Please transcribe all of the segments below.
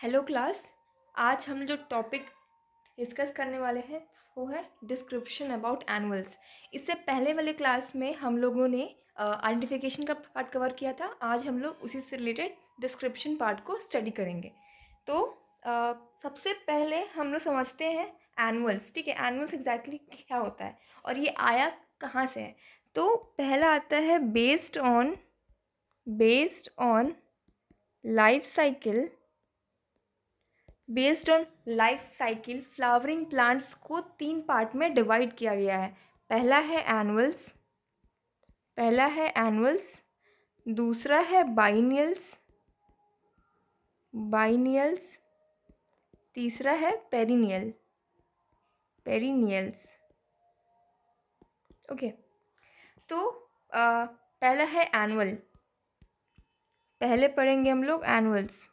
Hello class आज हम जो टॉपिक डिस्कस करने वाले हैं वो है डिस्क्रिप्शन अबाउट एनुअल्स इससे पहले वाले क्लास में हम लोगों ने आइडेंटिफिकेशन का पार्ट कवर किया था। आज हम लोग उसी से रिलेटेड डिस्क्रिप्शन पार्ट को स्टडी करेंगे। तो uh, सबसे पहले हम लोग समझते हैं एनुअल्स ठीक है? एनुअल्स एग्जैक्टली क्या होता है? और ये आया कहाँ से है? तो पहला आता है based on based on life cycle based on life cycle flowering plants को तीन पार्ट में डिवाइड किया गया है। पहला है एनुअल्स पहला है एनुअल्स दूसरा है बाइनियल्स बाइनियल्स तीसरा है पेरिनियल पेरिनियल्स ओके तो आ, पहला है एनुअल पहले पढ़ेंगे हम लोग एनुअल्स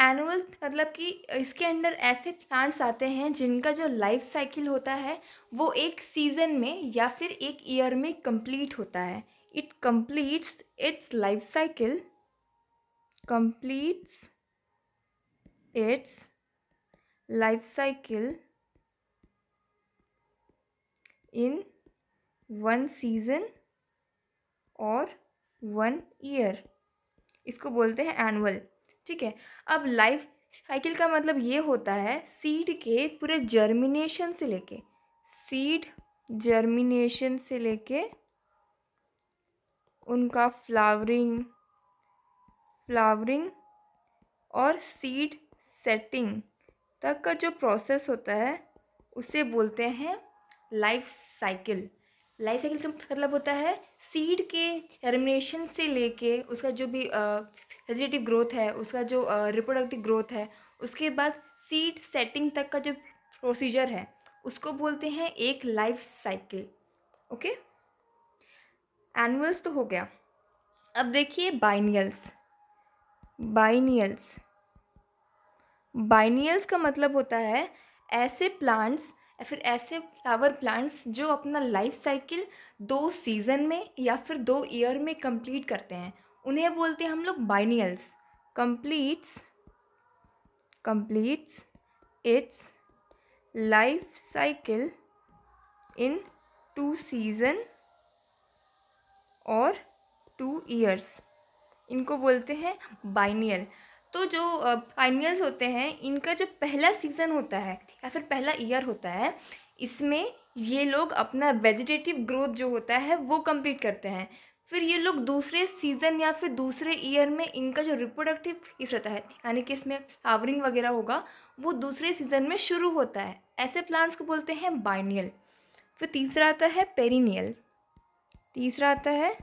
एनुअल्स मतलब कि इसके अंदर ऐसे प्लांट्स आते हैं जिनका जो लाइफ साइकिल होता है, वो एक सीज़न में या फिर एक ईयर में कंप्लीट होता है। It completes its life cycle completes its life cycle in one season और वन ईयर इसको बोलते हैं एनुअल ठीक है? अब लाइफ साइकिल का मतलब ये होता है सीड के पूरे जर्मिनेशन से लेके सीड जर्मिनेशन से लेके उनका फ्लावरिंग फ्लावरिंग और सीड सेटिंग तक का जो प्रोसेस होता है, उसे बोलते हैं लाइफ साइकिल लाइफ साइकिल का मतलब होता है सीड के जर्मिनेशन से लेके उसका जो भी वेजिटेटिव ग्रोथ है, उसका जो रिप्रोडक्टिव ग्रोथ है, उसके बाद सीड सेटिंग तक का जो प्रोसीजर है, उसको बोलते हैं एक लाइफ साइकिल ओके एनुअल्स तो हो गया। अब देखिए बाइनियल्स बाइनियल्स बाइनियल्स का मतलब होता है ऐसे प्लांट्स या फिर ऐसे फ्लावर प्लांट्स जो अपना लाइफ साइकिल दो सीज़न में या फिर दो ईयर में कंप्लीट करते हैं। उन्हें बोलते हैं हम लोग biennials. Completes completes, its life cycle in two seasons और टू ईयर्स इनको बोलते हैं बाइनियल। तो जो बाइनियल्स होते हैं, इनका जो पहला सीज़न होता है, या फिर पहला ईयर होता है, इसमें ये लोग अपना वेजिटेटिव ग्रोथ जो होता है, वो कंप्लीट करते हैं। फिर ये लोग दूसरे सीज़न या फिर दूसरे ईयर में इनका जो रिप्रोडक्टिव फेस रहता है, यानी कि इसमें फ्लावरिंग वगैरह होगा, वो दूसरे सीज़न में शुरू होता है। ऐसे प्लांट्स को बोलते हैं बाइनियल फिर तीसरा आता है पेरिनियल तीसरा आता है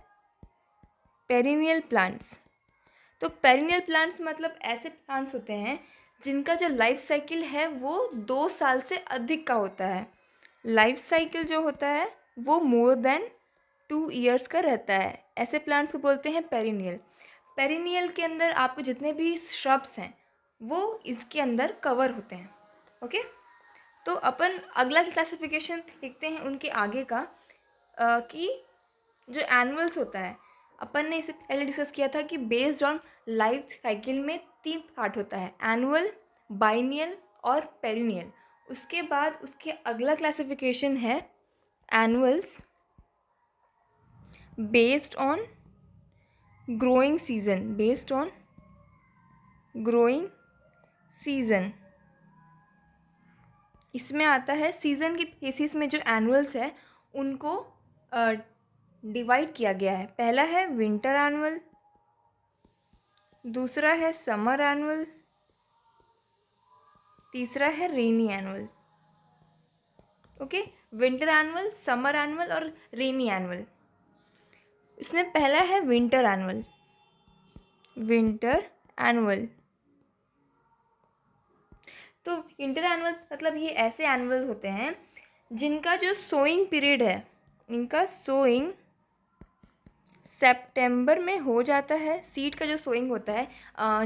पेरिनियल प्लांट्स तो पेरिनियल प्लांट्स मतलब ऐसे प्लांट्स होते हैं, जिनका जो लाइफ साइकिल है, वो दो साल से अधिक का होता है। लाइफ साइकिल जो होता है, वो मोर देन टू ईयर्स का रहता है। ऐसे प्लांट्स को बोलते हैं पेरिनियल। पेरिनियल के अंदर आपको जितने भी श्रब्स हैं वो इसके अंदर कवर होते हैं ओके? तो अपन अगला क्लासिफिकेशन देखते हैं उनके आगे का आ, कि जो एनुअल्स होता है अपन ने इसे पहले डिस्कस किया था कि बेस्ड ऑन लाइफ साइकिल में तीन पार्ट होता है एनुअल बाइनियल और पेरिनियल उसके बाद उसके अगला क्लासिफिकेशन है annuals based on growing season, based on growing season. इसमें आता है सीज़न के बेसिस में जो एनुअल्स है, उनको डिवाइड किया गया है। पहला है विंटर एनुअल दूसरा है समर एनुअल तीसरा है rainy annual okay winter annual summer annual और रेनी एनुअल इसमें पहला है विंटर एनुअल विंटर एनुअल तो विंटर एनुअल मतलब ये ऐसे एनुअल होते हैं जिनका जो सोइंग पीरियड है, इनका सोइंग सितंबर में हो जाता है। सीड का जो सोइंग होता है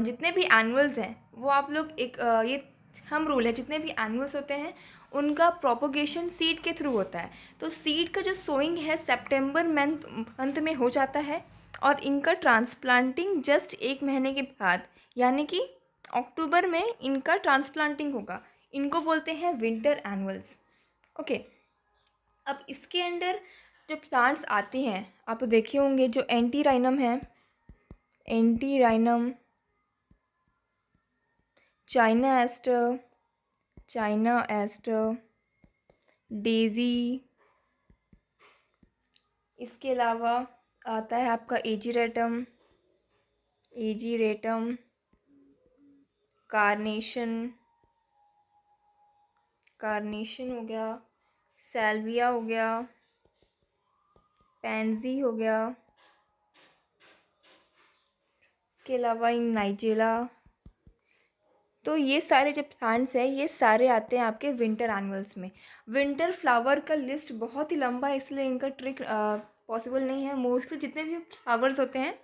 जितने भी एनुअल्स हैं, वो आप लोग एक ये हम रूल है, जितने भी एनिमल्स होते हैं, उनका प्रोपोगेशन सीड के थ्रू होता है। तो सीड का जो सोइंग है सेप्टेम्बर मंथ मंथ में हो जाता है और इनका ट्रांसप्लांटिंग जस्ट एक महीने के बाद, यानी कि अक्टूबर में इनका ट्रांसप्लांटिंग होगा। इनको बोलते हैं विंटर एनुअल्स ओके अब इसके अंडर जो प्लांट्स आते हैं, आप देखे होंगे, जो एंटी राइनम है antirrhinum China aster China aster, daisy. इसके अलावा आता है आपका एजीरेटम एजीरेटम, कार्नेशन कार्नेशन हो गया, सेल्विया हो गया, पेंजी हो गया। इसके अलावा नाइजेला तो ये सारे जो प्लांट्स हैं, ये सारे आते हैं आपके विंटर एनुअल्स में। विंटर फ्लावर का लिस्ट बहुत ही लंबा है, इसलिए इनका ट्रिक पॉसिबल नहीं है। मोस्टली जितने भी फ्लावर्स होते हैं,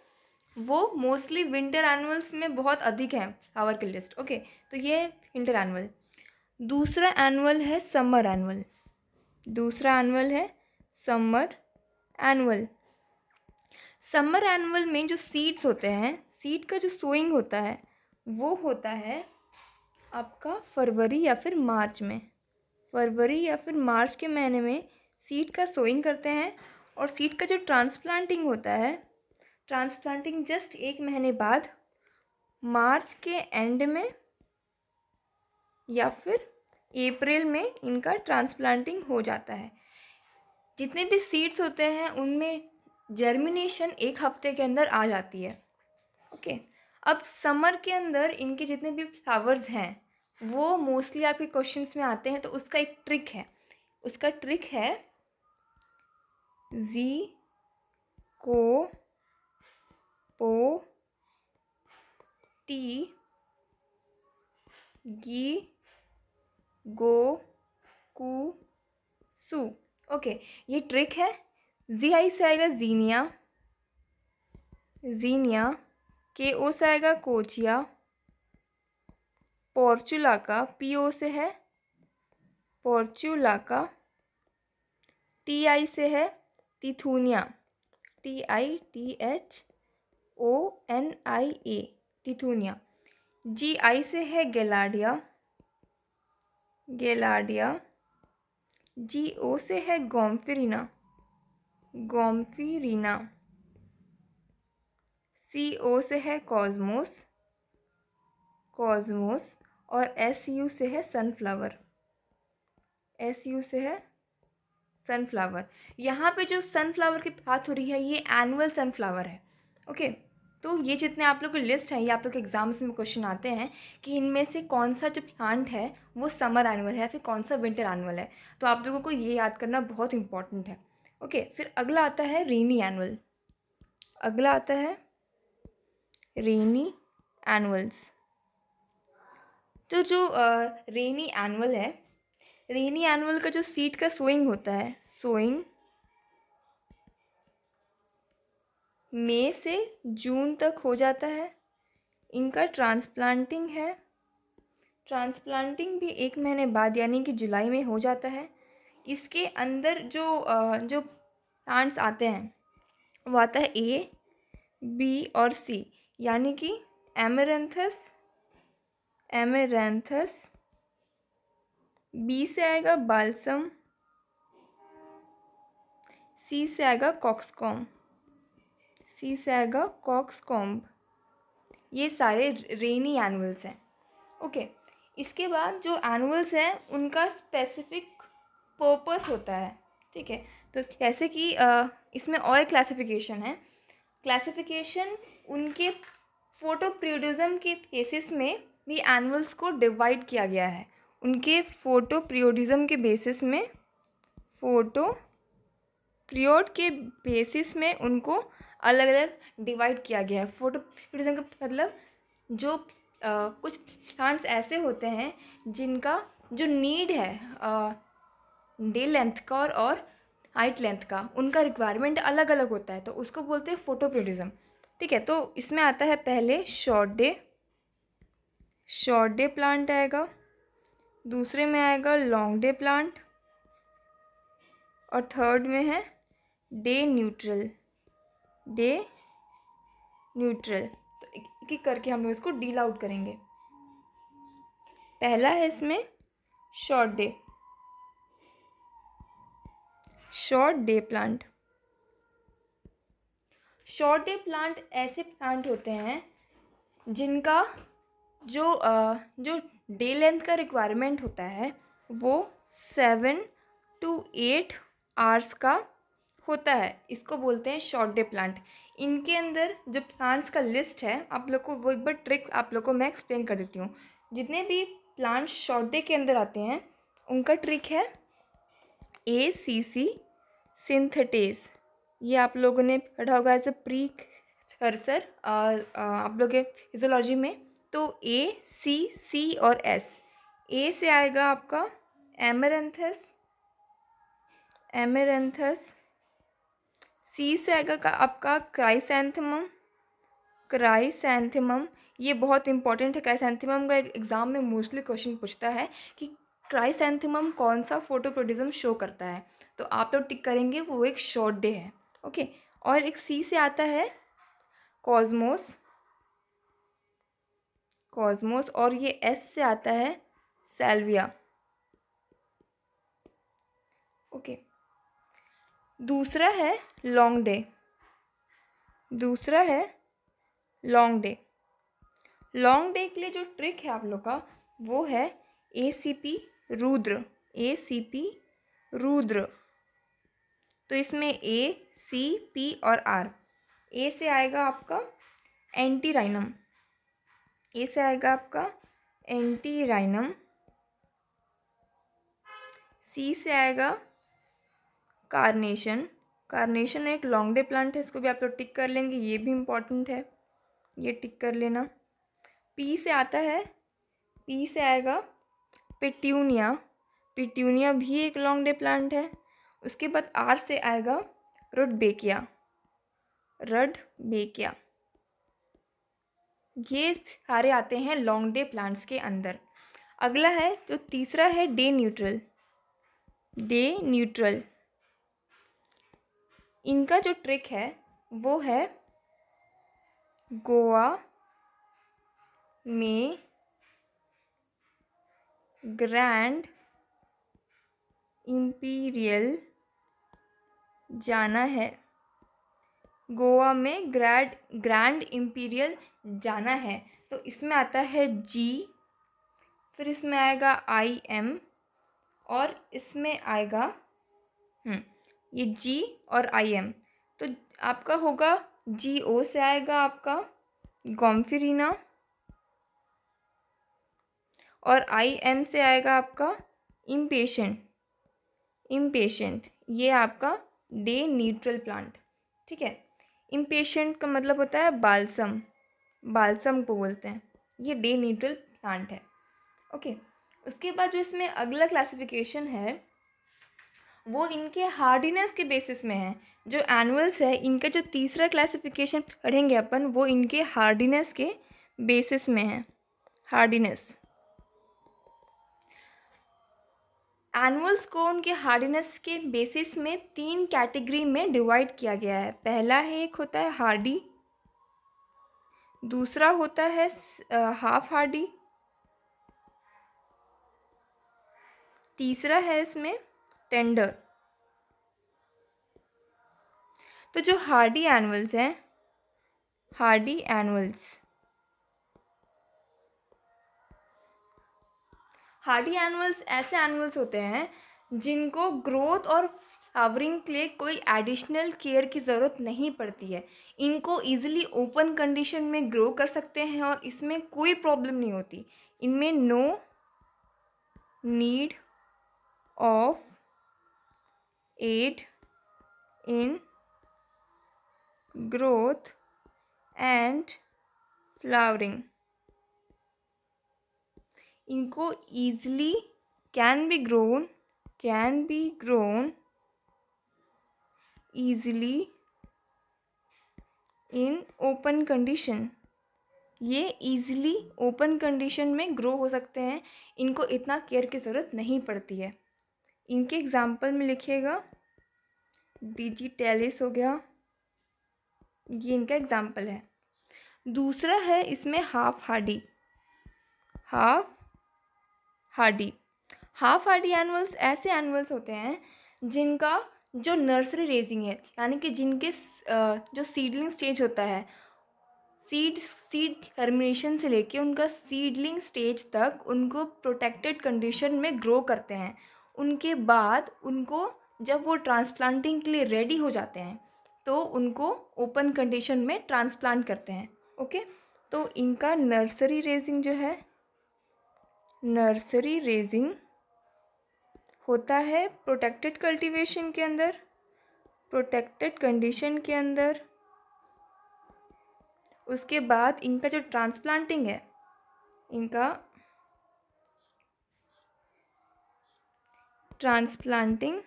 वो मोस्टली विंटर एनुअल्स में बहुत अधिक हैं फ्लावर की लिस्ट ओके तो ये विंटर एनुअल दूसरा एनुअल है समर एनुअल दूसरा एनुअल है समर एनुअल समर एनुअल में जो सीड्स होते हैं सीड का जो सोइंग होता है, वो होता है आपका फरवरी या फिर मार्च में। फरवरी या फिर मार्च के महीने में सीड का सोइंग करते हैं और सीड का जो ट्रांसप्लांटिंग होता है, ट्रांसप्लांटिंग जस्ट एक महीने बाद मार्च के एंड में या फिर अप्रैल में इनका ट्रांसप्लांटिंग हो जाता है। जितने भी सीड्स होते हैं, उनमें जर्मिनेशन एक हफ़्ते के अंदर आ जाती है। ओके? अब समर के अंदर इनके जितने भी फ्लावर्स हैं, वो मोस्टली आपके क्वेश्चन में आते हैं तो उसका एक ट्रिक है। उसका ट्रिक है जी को पो टी गी गो कु सु। ओके ये ट्रिक है। जी आई से आएगा जीनिया। जीनिया। के ओ से आएगा कोचिया। पोर्चुला का पी ओ से है। पोर्चुला का टी आई से है। Tithonia, T I T H O N I A, tithonia. G I से है गेलाडिया। गेलाडिया। जी ओ से है गोम्फिरीना। गोम्फिरीना। सी ओ से है कॉजमोस कॉजमोस और एस यू से है सनफ्लावर एस यू से है सनफ्लावर यहाँ पे जो सनफ्लावर की बात हो रही है, ये एनुअल सनफ्लावर है. ओके तो ये जितने आप लोग की लिस्ट है, ये आप लोग के एग्ज़ाम्स में क्वेश्चन आते हैं कि इनमें से कौन सा जो प्लांट है, वो समर एनुअल है या फिर कौन सा विंटर एनुअल है. तो आप लोगों को ये याद करना बहुत इंपॉर्टेंट है. ओके फिर अगला आता है रेनी एनुअल अगला आता है रेनी एनुअल्स। तो जो रेनी एनुअल है, रेनी एनुअल का जो सीड का सोइंग होता है सोइंग मई से जून तक हो जाता है। इनका ट्रांसप्लांटिंग है। ट्रांसप्लांटिंग भी एक महीने बाद, यानी कि जुलाई में हो जाता है। इसके अंदर जो जो प्लांट्स आते हैं, वो आता है ए, बी और सी। यानी कि एमेरेंथस एमेरेंथस बी से आएगा बालसम, सी से आएगा कॉक्सकॉम सी से आएगा कॉक्सकॉम्ब। ये सारे रेनी एनुअल्स हैं। ओके, इसके बाद जो एनुअल्स हैं, उनका स्पेसिफिक पर्पस होता है, ठीक है? तो जैसे कि इसमें और क्लासिफिकेशन है। क्लासिफिकेशन उनके फ़ोटो प्रियोडिज़म के केसेस में भी एनिमल्स को डिवाइड किया गया है। उनके फ़ोटो प्रियोडिज़म के बेसिस में फ़ोटो प्रियोड के बेसिस में उनको अलग अलग डिवाइड किया गया है। फ़ोटो प्रियोडिज़म का मतलब जो आ, कुछ प्लांट्स ऐसे होते हैं जिनका जो नीड है डे लेंथ का और, और हाइट लेंथ का उनका रिक्वायरमेंट अलग अलग होता है तो उसको बोलते हैं फ़ोटो प्रियोडिज़म ठीक है तो इसमें आता है पहले short day short day plant आएगा, दूसरे में आएगा लॉन्ग डे प्लांट और थर्ड में है डे न्यूट्रल डे न्यूट्रल तो एक एक करके हम लोग इसको डील आउट करेंगे। पहला है इसमें short day short day plant short day plant ऐसे प्लांट होते हैं जिनका जो जो डे लेंथ का रिक्वायरमेंट होता है वो सेवन टू एट आवर्स का होता है। इसको बोलते हैं शॉर्ट डे प्लांट। इनके अंदर जो प्लांट्स का लिस्ट है, आप लोग को वो एक बार ट्रिक आप लोग को मैं एक्सप्लेन कर देती हूँ। जितने भी प्लांट्स शॉर्ट डे के अंदर आते हैं, उनका ट्रिक है ए सी सी सिंथेटेस ये आप लोगों ने पढ़ा होगा एज अ प्री कर्सर आप लोग के फिजोलॉजी में। तो ए सी सी और एस ए से आएगा आपका एमरंथस एमरंथस सी से आएगा का, आपका क्राइसैंथमम क्राइसैंथमम ये बहुत इंपॉर्टेंट है। क्राइसैंथमम का एग्ज़ाम में मोस्टली क्वेश्चन पूछता है कि क्राइसैंथमम कौन सा फ़ोटो प्रोड्यूजम शो करता है। तो आप लोग टिक करेंगे, वो एक शॉर्ट डे है। ओके, और एक सी से आता है कॉस्मोस कॉस्मोस, और ये एस से आता है सेल्विया। ओके, दूसरा है लॉन्ग डे, दूसरा है लॉन्ग डे। लॉन्ग डे के लिए जो ट्रिक है आप लोग का, वो है A C P Rudra, A C P Rudra. तो इसमें ए सी पी और आर ए से आएगा आपका एंटी राइनम ए से आएगा आपका एंटी राइनम सी से आएगा कार्नेशन कार्नेशन एक लॉन्ग डे प्लांट है, इसको भी आप लोग टिक कर लेंगे, ये भी इंपॉर्टेंट है। ये टिक कर लेना। पी से आता है पी से आएगा पिट्यूनिया पिट्यूनिया भी एक लॉन्ग डे प्लांट है। उसके बाद आर से आएगा रड बेकिया। रड बेकिया। ये सारे आते हैं लॉन्ग डे प्लांट्स के अंदर। अगला है, जो तीसरा है डे न्यूट्रल डे न्यूट्रल इनका जो ट्रिक है, वो है गोवा में ग्रैंड इम्पीरियल जाना है। गोवा में ग्रैंड ग्रैंड इम्पीरियल जाना है। तो इसमें आता है जी फिर इसमें आएगा आई एम और इसमें आएगा हम्म, ये जी और आई एम। तो आपका होगा जी ओ से आएगा आपका गॉम्फिरीना और आई एम से आएगा आपका इम्पेशेंट इम्पेशेंट ये आपका डे न्यूट्रल प्लांट, ठीक है? इम्पेशेंट का मतलब होता है बालसम बालसम को बोलते हैं। ये डे न्यूट्रल प्लांट है, ओके? उसके बाद जो इसमें अगला क्लासिफिकेशन है, वो इनके हार्डीनेस के बेसिस में है। जो एनुअल्स है, इनका जो तीसरा क्लासिफिकेशन पढ़ेंगे अपन, वो इनके हार्डीनेस के बेसिस में है। हार्डीनेस एनुअल्स को उनके हार्डीनेस के बेसिस में तीन कैटेगरी में डिवाइड किया गया है। पहला है, एक होता है हार्डी दूसरा होता है हाफ़ हार्डी तीसरा है इसमें टेंडर तो जो हार्डी एनुअल्स हैं हार्डी एनुअल्स हार्डी एनिमल्स ऐसे एनिमल्स होते हैं, जिनको ग्रोथ और फ्लावरिंग के लिए कोई एडिशनल केयर की ज़रूरत नहीं पड़ती है। इनको ईजिली ओपन कंडीशन में ग्रो कर सकते हैं और इसमें कोई प्रॉब्लम नहीं होती। इनमें no need of aid in growth and flowering इनको easily can be grown can be grown easily in open condition ये ईजिली ओपन कंडीशन में ग्रो हो सकते हैं। इनको इतना केयर की ज़रूरत नहीं पड़ती है। इनके एग्ज़ाम्पल में लिखिएगा। डिजिटेलिस हो गया। ये इनका एग्ज़ाम्पल है। दूसरा है इसमें half hardy half hardy. Half hardy annuals ऐसे एनुअल्स होते हैं जिनका जो नर्सरी रेजिंग है, यानी कि जिनके जो सीडलिंग स्टेज होता है, सीड सीड टर्मिनेशन से लेके उनका सीडलिंग स्टेज तक उनको प्रोटेक्टेड कंडीशन में ग्रो करते हैं। उनके बाद उनको जब वो ट्रांसप्लांटिंग के लिए रेडी हो जाते हैं तो उनको ओपन कंडीशन में ट्रांसप्लांट करते हैं, ओके? तो इनका नर्सरी रेजिंग जो है नर्सरी रेजिंग होता है प्रोटेक्टेड कल्टीवेशन के अंदर, प्रोटेक्टेड कंडीशन के अंदर। उसके बाद इनका जो ट्रांसप्लांटिंग है, इनका ट्रांसप्लांटिंग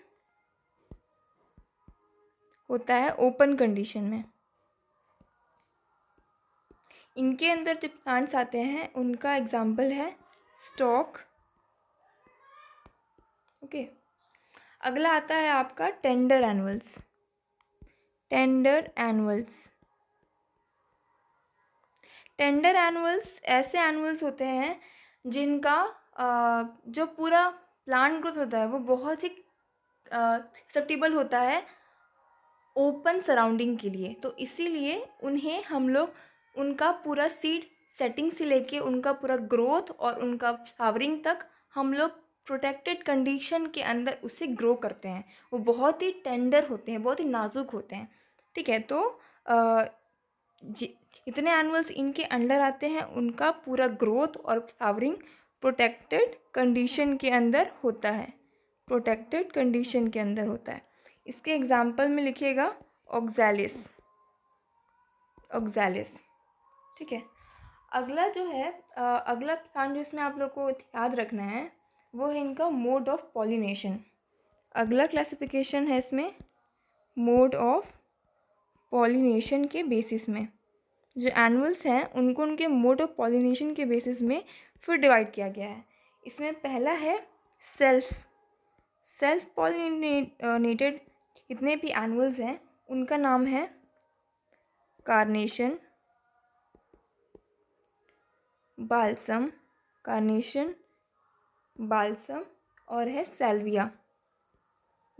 होता है ओपन कंडीशन में। इनके अंदर जो प्लांट्स आते हैं, उनका एग्ज़ाम्पल है स्टॉक। ओके। अगला आता है आपका tender annuals. Tender annuals. Tender annuals ऐसे एनुअल्स होते हैं जिनका जो पूरा प्लांट ग्रोथ होता है वो बहुत ही एक्सेप्टेबल होता है ओपन सराउंडिंग के लिए। तो इसीलिए उन्हें हम लोग उनका पूरा सीड सेटिंग से लेके उनका पूरा ग्रोथ और उनका फ्लावरिंग तक हम लोग प्रोटेक्टेड कंडीशन के अंदर उसे ग्रो करते हैं। वो बहुत ही टेंडर होते हैं, बहुत ही नाजुक होते हैं। ठीक है तो जितने एनिमल्स इनके अंडर आते हैं, उनका पूरा ग्रोथ और फ्लावरिंग प्रोटेक्टेड कंडीशन के अंदर होता है। प्रोटेक्टेड कंडीशन के अंदर होता है। इसके एग्ज़ाम्पल में लिखिएगा ऑक्जैलिस ऑक्जैलिस ठीक है? अगला जो है अगला प्लांट जो इसमें आप लोग को याद रखना है, वो है इनका मोड ऑफ़ पॉलिनेशन अगला क्लासिफिकेशन है इसमें मोड ऑफ़ पॉलिनेशन के बेसिस में। जो एनुअल्स हैं, उनको उनके मोड ऑफ़ पॉलिनेशन के बेसिस में फिर डिवाइड किया गया है। इसमें पहला है सेल्फ सेल्फ पॉलिनेटेड जितने भी एनुअल्स हैं, उनका नाम है कार्नेशन बालसम कार्नेशन बालसम और है सेल्विया।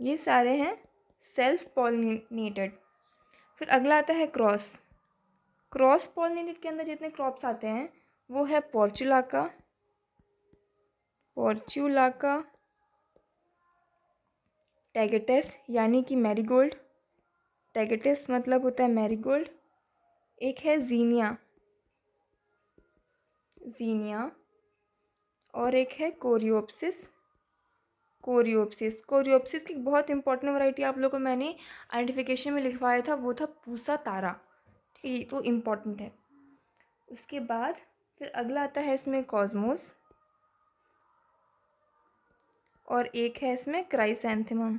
ये सारे हैं सेल्फ पॉलिनेटेड फिर अगला आता है क्रॉस। क्रॉस पॉलिनेटेड के अंदर जितने क्रॉप्स आते हैं, वो है पॉर्चुलाका पॉर्चुलाका, टैगेटस, यानी कि मैरीगोल्ड। टैगेटस मतलब होता है मैरीगोल्ड, एक है जीनिया। जीनिया और एक है कोरियोप्सिस। कोरियोप्सिस। कोरियोप्सिस की बहुत इंपॉर्टेंट वैरायटी आप लोगों को मैंने आइडेंटिफिकेशन में लिखवाया था, वो था पूसा तारा। ठीक है तो इंपॉर्टेंट है। उसके बाद फिर अगला आता है इसमें कॉस्मोस और एक है इसमें क्राइसैंथेमम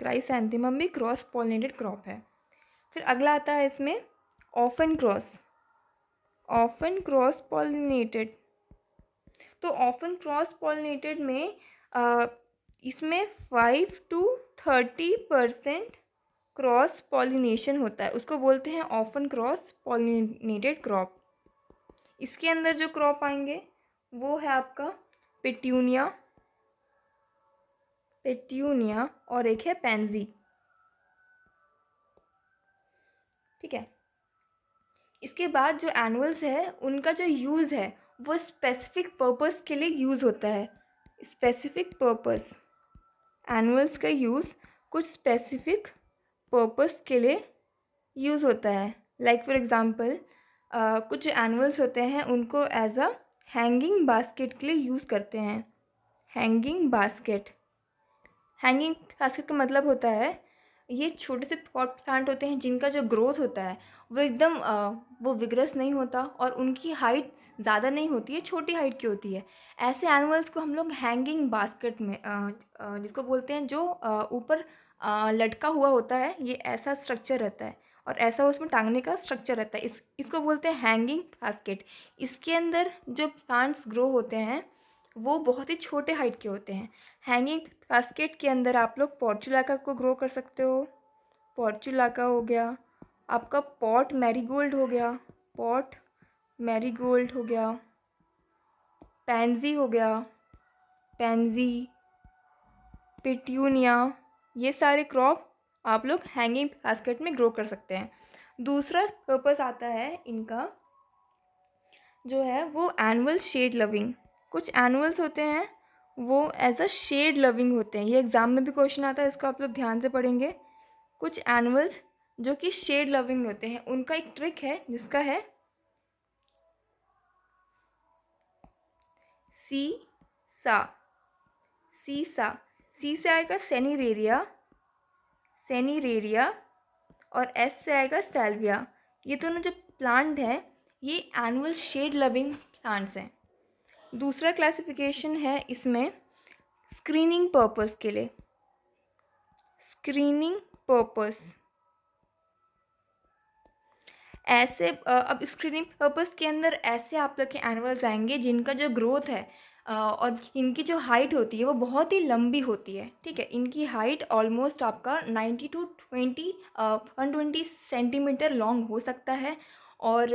क्राइसैंथेमम भी क्रॉस पॉलिनेटेड क्रॉप है। फिर अगला आता है इसमें often cross often cross pollinated तो ऑफन क्रॉस पॉलिनेटेड में इसमें five to thirty percent cross pollination होता है। उसको बोलते हैं ऑफन क्रॉस पॉलिनेटेड क्रॉप इसके अंदर जो क्रॉप आएँगे, वो है आपका पेट्यूनिया पेट्यूनिया और एक है पेंजी ठीक है? इसके बाद जो एनुअल्स है, उनका जो यूज़ है, वो स्पेसिफिक पर्पस के लिए यूज़ होता है। स्पेसिफिक पर्पस एनुअल्स का यूज़ कुछ स्पेसिफिक पर्पस के लिए यूज़ होता है। लाइक फॉर एग्ज़ाम्पल कुछ एनुअल्स होते हैं, उनको एज अ हैंगिंग बास्केट के लिए यूज़ करते हैं। हैंगिंग बास्केट हैंगिंग बास्केट का मतलब होता है, ये छोटे से पॉट प्लांट होते हैं जिनका जो ग्रोथ होता है वो एकदम वो विग्रस नहीं होता और उनकी हाइट ज़्यादा नहीं होती है, छोटी हाइट की होती है। ऐसे एनिमल्स को हम लोग हैंगिंग बास्केट में जिसको बोलते हैं, जो ऊपर लटका हुआ होता है, ये ऐसा स्ट्रक्चर रहता है और ऐसा उसमें टांगने का स्ट्रक्चर रहता है। इस, इसको बोलते हैं हैंगिंग बास्केट इसके अंदर जो प्लांट्स ग्रो होते हैं, वो बहुत ही छोटे हाइट के होते हैं। हैंगिंग बास्केट के अंदर आप लोग पॉर्चुलाका को ग्रो कर सकते हो। पॉर्चुलाका हो गया आपका पॉट मैरीगोल्ड हो गया, पॉट मैरीगोल्ड हो गया, पैंजी हो गया, पैंजी, पिट्यूनिया, ये सारे क्रॉप आप लोग हैंगिंग बास्केट में ग्रो कर सकते हैं। दूसरा पर्पस आता है इनका, जो है वो एनुअल शेड लविंग कुछ एनुअल्स होते हैं, वो एज अ शेड लविंग होते हैं। ये एग्ज़ाम में भी क्वेश्चन आता है, इसको आप लोग ध्यान से पढ़ेंगे। कुछ एनुअल्स जो कि शेड लविंग होते हैं, उनका एक ट्रिक है, जिसका है सी सा सी सा सी से आएगा सेनीरेरिया सेनीरेरिया और एस से आएगा सेल्विया ये दोनों जो प्लांट हैं, ये एनुअल शेड लविंग प्लांट्स हैं। दूसरा क्लासिफिकेशन है इसमें स्क्रीनिंग पर्पस के लिए। स्क्रीनिंग पर्पस ऐसे अब स्क्रीनिंग पर्पस के अंदर ऐसे आप लोग के एनिमल्स आएँगे जिनका जो ग्रोथ है और इनकी जो हाइट होती है वो बहुत ही लंबी होती है, ठीक है? इनकी हाइट ऑलमोस्ट आपका ninety to twenty one twenty centimetre long हो सकता है, और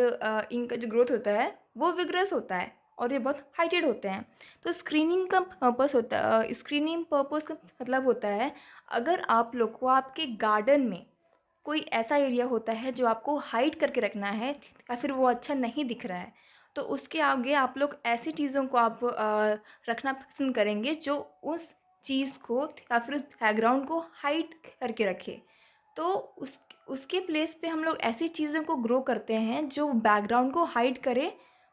इनका जो ग्रोथ होता है वो विग्रस होता है, और ये बहुत हाइटेड होते हैं। तो स्क्रीनिंग का पर्पस होता है स्क्रीनिंग पर्पस का मतलब होता है, अगर आप लोग को आपके गार्डन में कोई ऐसा एरिया होता है जो आपको हाइड करके रखना है या फिर वो अच्छा नहीं दिख रहा है। तो उसके आगे आप लोग ऐसी चीज़ों को आप रखना पसंद करेंगे जो उस चीज़ को या फिर उस बैकग्राउंड को हाइड करके रखे। तो उस, उसके प्लेस पे हम लोग ऐसी चीज़ों को ग्रो करते हैं जो बैकग्राउंड को हाइड करे,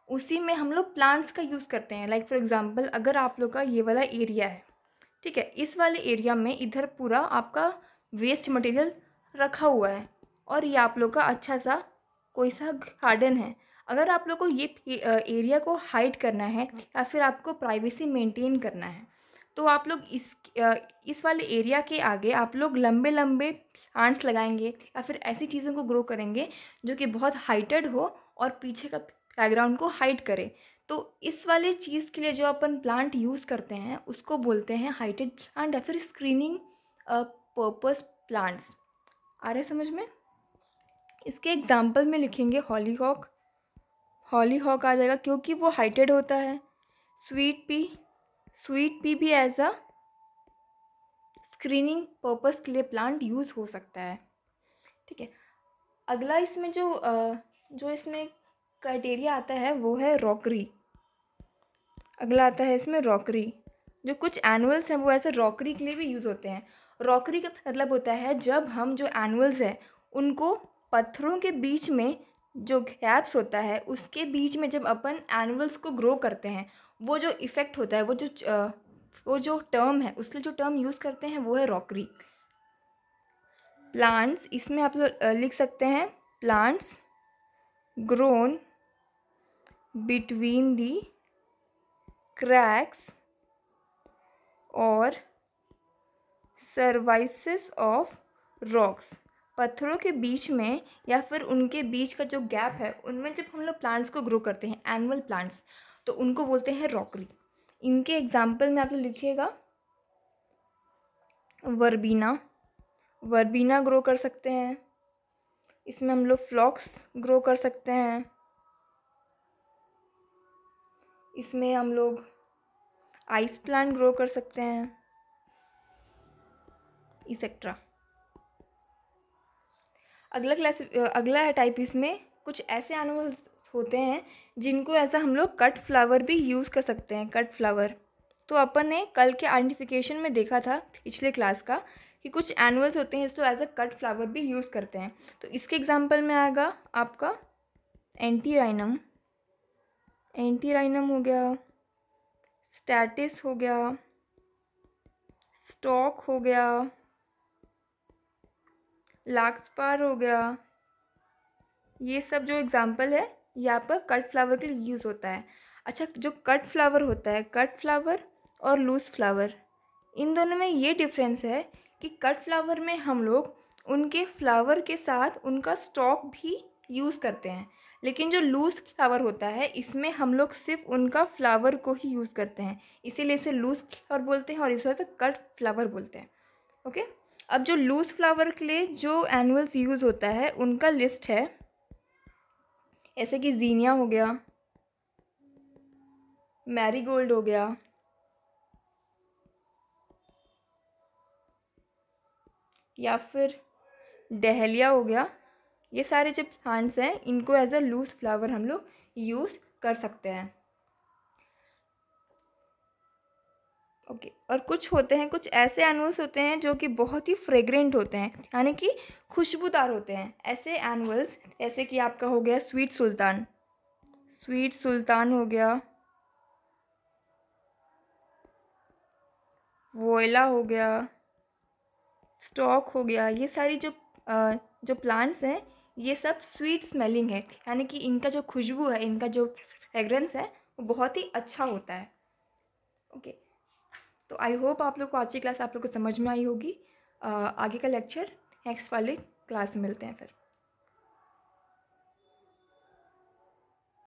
उसी में हम लोग प्लांट्स का यूज़ करते हैं। लाइक फॉर एग्ज़ाम्पल अगर आप लोग का ये वाला एरिया है, ठीक है, इस वाले एरिया में इधर पूरा आपका वेस्ट मटेरियल रखा हुआ है। और ये आप लोग का अच्छा सा कोई सा गार्डन है। अगर आप लोग को ये एरिया को हाइड करना है या फिर आपको प्राइवेसी मेंटेन करना है तो आप लोग इस इस वाले एरिया के आगे आप लोग लंबे लंबे प्लांट्स लगाएँगे या फिर ऐसी चीज़ों को ग्रो करेंगे जो कि बहुत हाइटेड हो और पीछे का बैकग्राउंड को हाइड करे। तो इस वाले चीज़ के लिए जो अपन प्लांट यूज़ करते हैं, उसको बोलते हैं हाइटेड प्लांट या फिर स्क्रीनिंग पर्पस प्लांट्स आ रहे समझ में? इसके एग्ज़ाम्पल में लिखेंगे हॉली हॉक हॉली हॉक आ जाएगा क्योंकि वो हाइटेड होता है। स्वीट पी स्वीट पी भी एज अ स्क्रीनिंग पर्पस के लिए प्लांट यूज़ हो सकता है। ठीक है? अगला इसमें जो जो इसमें क्राइटेरिया आता है वो है रॉकरी अगला आता है इसमें रॉकरी जो कुछ एनुअल्स हैं वो ऐसे रॉकरी के लिए भी यूज़ होते हैं। रॉकरी का मतलब होता है जब हम जो एनुअल्स हैं, उनको पत्थरों के बीच में जो गैप्स होता है, उसके बीच में जब अपन एनुअल्स को ग्रो करते हैं, वो जो इफ़ेक्ट होता है, वो जो वो जो टर्म है, उसके जो टर्म यूज़ करते हैं वो है रॉकरी। प्लांट्स इसमें आप लिख सकते हैं plants grown between the cracks और सर्वाइसिस ऑफ़ रॉक्स पत्थरों के बीच में या फिर उनके बीच का जो गैप है, उनमें जब हम लोग प्लांट्स को ग्रो करते हैं एनुअल प्लांट्स तो उनको बोलते हैं रॉकरी इनके एग्ज़ाम्पल में आप लोग लिखिएगा. वर्बीना वर्बीना ग्रो कर सकते हैं. इसमें हम लोग फ्लॉक्स ग्रो कर सकते हैं. इसमें हम लोग आइस प्लांट ग्रो कर सकते हैं. इसेक्ट्रा अगला क्लास अगला है टाइप इसमें कुछ ऐसे एनिमल्स होते हैं जिनको ऐसा हम लोग कट फ्लावर भी यूज़ कर सकते हैं कट फ्लावर तो अपन ने कल के आइडेंटिफिकेशन में देखा था पिछले क्लास का कि कुछ एनुअल्स होते हैं तो एज अ कट फ्लावर भी यूज़ करते हैं. तो इसके एग्जांपल में आएगा आपका एंटी राइनम एंटी राइनम हो गया स्टैटिस हो गया स्टॉक हो गया लाक्सपार हो गया। ये सब जो एग्ज़ाम्पल है, यहाँ पर कट फ्लावर के लिए यूज़ होता है। अच्छा जो कट फ्लावर होता है कट फ्लावर और लूज़ फ्लावर इन दोनों में ये डिफरेंस है कि कट फ्लावर में हम लोग उनके फ्लावर के साथ उनका स्टॉक भी यूज़ करते हैं। लेकिन जो लूज़ फ्लावर होता है, इसमें हम लोग सिर्फ़ उनका फ्लावर को ही यूज़ करते हैं। इसीलिए इसे लूज़ फ्लावर बोलते हैं और इस वजह से कट फ्लावर बोलते हैं। ओके अब जो लूज़ फ्लावर के लिए जो एनुअल्स यूज़ होता है, उनका लिस्ट है। ऐसे कि जीनिया हो गया मैरीगोल्ड हो गया, या फिर डहलिया हो गया। ये सारे जो प्लांट्स हैं, इनको एज अ लूज फ्लावर हम लोग यूज़ कर सकते हैं। Okay okay. और कुछ होते हैं, कुछ ऐसे एनुअल्स होते हैं जो कि बहुत ही फ्रेगरेंट होते हैं, यानी कि खुशबूदार होते हैं। ऐसे एनुअल्स जैसे कि आपका हो गया स्वीट सुल्तान। स्वीट सुल्तान हो गया। वोयला हो गया। स्टॉक हो गया। ये सारी जो जो प्लांट्स हैं, ये सब स्वीट स्मेलिंग है, यानी कि इनका जो खुशबू है, इनका जो फ्रेगरेंस है, वो बहुत ही अच्छा होता है। ओके तो आई होप आप लोग को आज की क्लास आप लोग को समझ में आई होगी। आगे का लेक्चर नेक्स्ट वाले क्लास में मिलते हैं फिर।